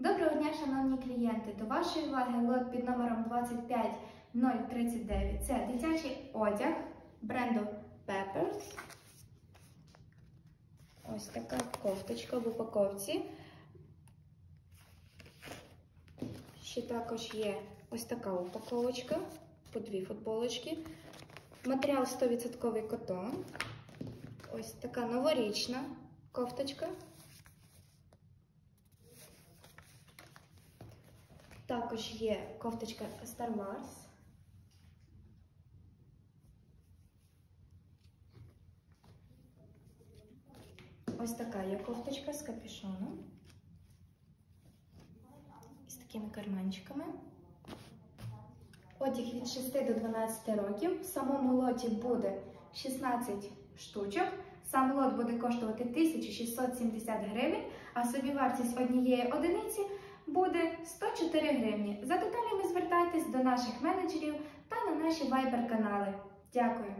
Доброго дня, шановні клієнти! До вашої уваги лот під номером 25039. Це дитячий одяг бренду Peppers. Ось така кофточка в упаковці. Ще також є ось така упаковочка по дві футболочки. Матеріал 100% котон. Ось така новорічна кофточка. Також є кофточка Star Wars. Ось така є кофточка з капюшоном. З такими карманчиками. Одяг від 6 до 12 років. В самому лоті буде 16 штучок. Сам лот буде коштувати 1670 гривень, а собівартість однієї одиниці буде 104 гривні. За деталями звертайтесь до наших менеджерів та на наші вайбер-канали. Дякую!